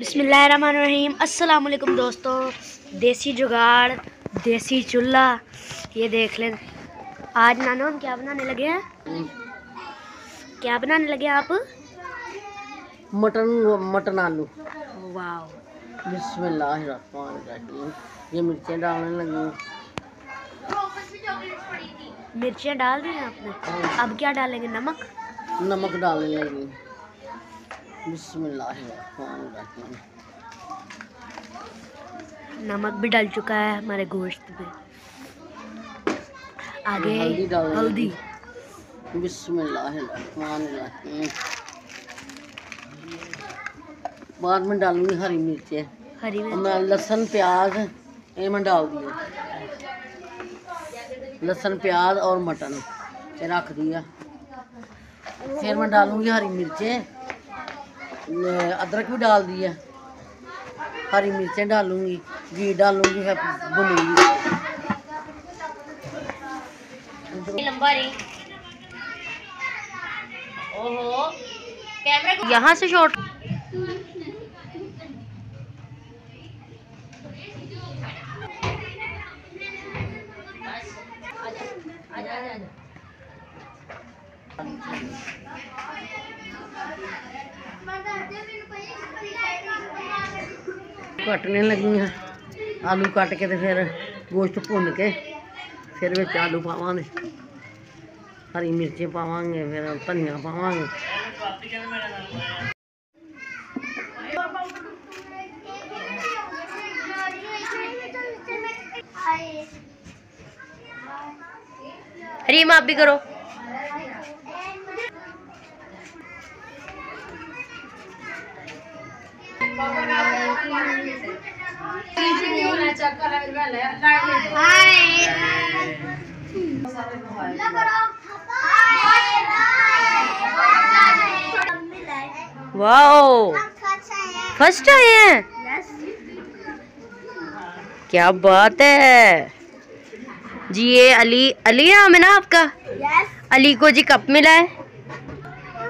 बिसमीम अस्सलाम वालेकुम दोस्तों। देसी जुगाड़ देसी चूल्हा ये देख लें। आज नानो हम क्या बनाने लगे हैं? क्या बनाने लगे हैं आप? मटन मटन आलू। वाह बिस्मिल्लाहिर्रहमानिर्रहीम। ये मिर्चें डालने लगी मिर्चियाँ डाल दी हैं आपने? अब क्या डालेंगे? नमक? नमक डालने लगी नमक भी डल चुका है हमारे गोश्त पे। आगे हल्दी हल्दी। बाद में डालूँगी हरी मिर्चें। हरी मिर्च। लहसुन प्याज ये मैं डाल दिया लहसुन प्याज और मटन। रख दिया। फिर मैं डालूँगी हरी मिर्चें। अदरक भी डाल दिया हरी मिर्चें डालूँगी घी डालूँगी फिर भुनूँगी यहाँ से शॉर्ट कटने लगी हैं आलू कट के तो फिर गोश्त भुन के फिर बच्चे आलू पावे हरी मिर्चें पावे फिर धनिया पावे हरी माफ़ी करो वाओ। फ़र्स्ट आए हैं? क्या बात है। जी ये अली अली है ना आपका? अली को जी कप मिला है।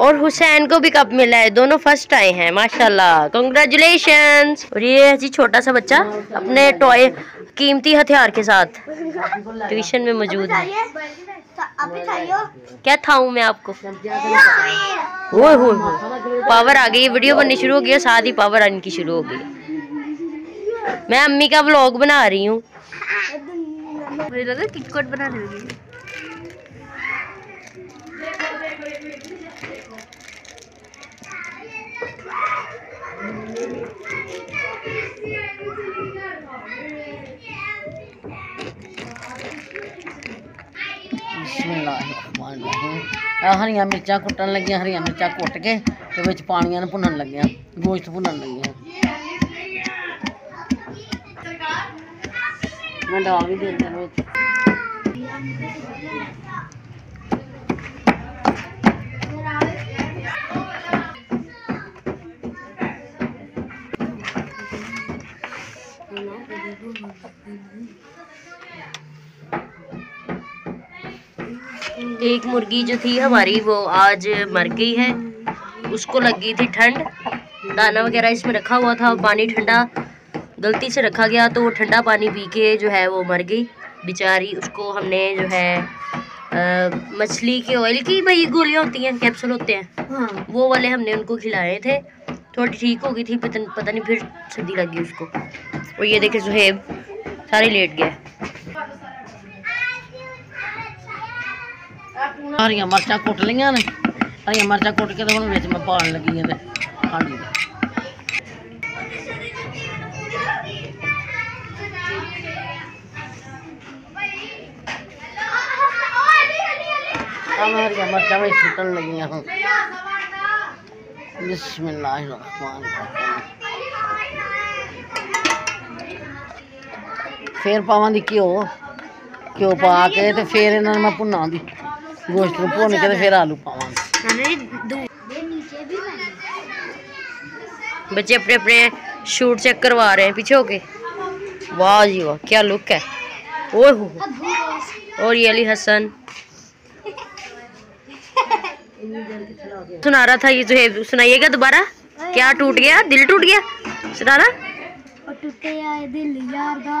और हुसैन को भी कप मिला है? दोनों फ़र्स्ट आए हैं, माशाल्लाह। कंग्रेचुलेशंस और ये है जी छोटा सा बच्चा, अपने टॉय कीमती हथियार के साथ। ट्यूशन में मौजूद है। क्या था मैं आपको? पावर आ गई वीडियो बननी शुरू हो गई साथ ही पावर आने की शुरू हो गई। मैं अम्मी का ब्लॉग बना रही हूँ। बनाने लगी ਹਰੀਆਂ ਮਿਰਚਾਂ ਕੁੱਟਣ ਲੱਗੀਆਂ ਹਰੀਆਂ ਮਿਰਚਾਂ ਕੁੱਟ ਕੇ ਤੇ ਵਿੱਚ ਪਾਣੀਆਂ ਨੂੰ ਭੁੰਨਣ ਲੱਗੀਆਂ ਗੋਸ਼ਤ ਭੁੰਨਣ ਲੱਗੀਆਂ ਮੈਂ ਡਾਲ ਵੀ ਦੇ ਦਿੰਦਾ ਵਿੱਚ एक मुर्गी जो थी हमारी वो आज मर गई है। उसको लग गई थी ठंड। दाना वगैरह इसमें रखा हुआ था पानी ठंडा गलती से रखा गया तो वो ठंडा पानी पी के जो है वो मर गई। बेचारी उसको हमने जो है मछली के ऑयल की भाई गोलियाँ होती हैं कैप्सूल होते हैं। वो वाले हमने उनको खिलाए थे। थोड़ी ठीक हो गई थी पता पता नहीं फिर सर्दी लग गई उसको। और ये देखे सुहेब सारे लेट गए। ਹਰੀਆਂ ਮਿਰਚਾਂ ਕੁੱਟ ਲਈਆਂ ਨੇ ਹਰੀਆਂ ਮਿਰਚਾਂ ਕੁੱਟ ਕੇ ਤੇ ਹੁਣ ਵਿੱਚ ਮੈਂ ਪਾਉਣ ਲੱਗੀ ਹਾਂ ਤੇ ਹਾਂਜੀ ਆ ਮੈਂ ਹਰੀਆਂ ਮਿਰਚਾਂ ਵਿੱਚ ਸੁੱਟਣ ਲੱਗੀਆਂ ਹੁਣ ਬਿਸਮਿਲ੍ਲਾਹਿਰਰਹਿਮਾਨਿਰਰਹੀਮ ਫੇਰ ਪਾਵਾਂਗੀ ਘਿਓ ਘਿਓ ਪਾ ਕੇ ਤੇ ਫੇਰ ਇਹਨਾਂ ਨੂੰ ਮੈਂ गोश्त को भुन के फिर आलू पावे बच्चे अपने अपने शूट चेक करवा रहे हैं पीछे होके। वाह जी वाह क्या लुक है। ओह हो और ये अली हसन। सुना रहा था ये जो है सुनाइएगा दोबारा। क्या टूट गया? दिल टूट गया? सुना रहा? टूट गया दिल यार दा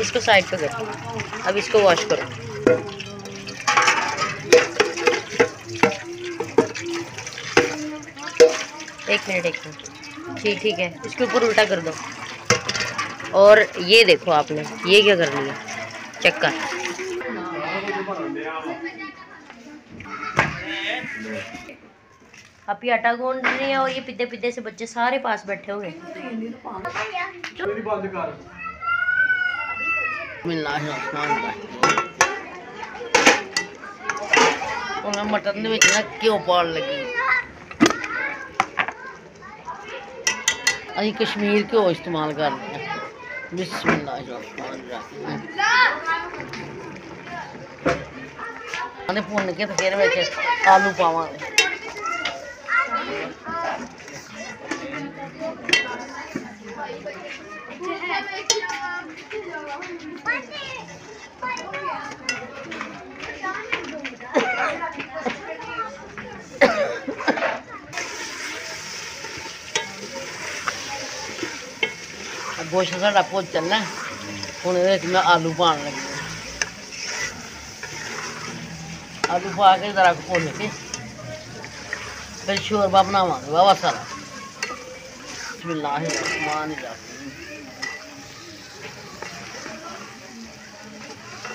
इसको साइड पे करो। अब इसको वॉश करो। एक मिनट एक मिनट। ठीक ठीक है। इसके ऊपर उल्टा कर दो। और ये देखो आपने, ये क्या कर लिया चक्कर। आप ही आटा गूंद रही हैं और ये पिद्दे पिद्दे से बच्चे सारे पास बैठे हुए मटन घ्यो पाल लगी अभी कश्मीर घ्यो इस्तेमाल कर रहे हैं बिस्मिल्लाह फिर आलू पावे गोश साढ़ा भुज चलना हूँ में आलू पान लगी आलू पा के भुन के फिर शोरबा बनावा बाबा सारा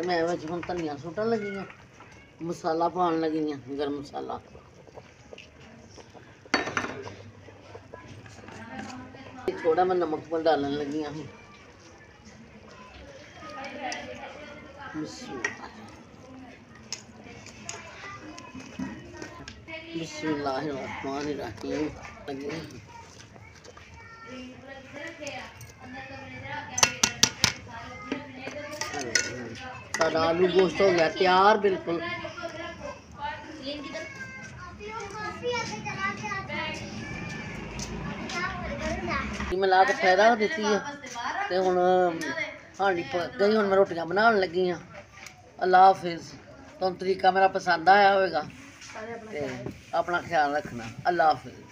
तो मैं हम धनिया सुटन लगी हाँ मसाला पान लगी हाँ गर्म मसाला थोड़ा मैं नमक पर डालन लगी हाँ बिस्मिल्लाह ਸਾਡਾ ਆਲੂ ਗੋਸ਼ਤ ਹੋ ਗਿਆ, ਤਿਆਰ ਬਿਲਕੁਲ। ਮਿਲਾ ਕੇ ਫਾਇਦਾ ਦਿੱਤੀ ਆ ਤੇ ਹੁਣ ਹਾਂਡੀ ਗਈ, ਹੁਣ ਮੈਂ ਰੋਟੀਆਂ ਬਣਾਉਣ ਲੱਗੀ ਆ ਅੱਲਾ ਹਾਫਿਜ਼। ਤੁਹਾਨੂੰ ਤਰੀਕਾ ਮੇਰਾ ਪਸੰਦ ਆਇਆ ਹੋਵੇਗਾ। ਤੇ ਆਪਣਾ ਖਿਆਲ ਰੱਖਣਾ। ਅੱਲਾ ਹਾਫਿਜ਼।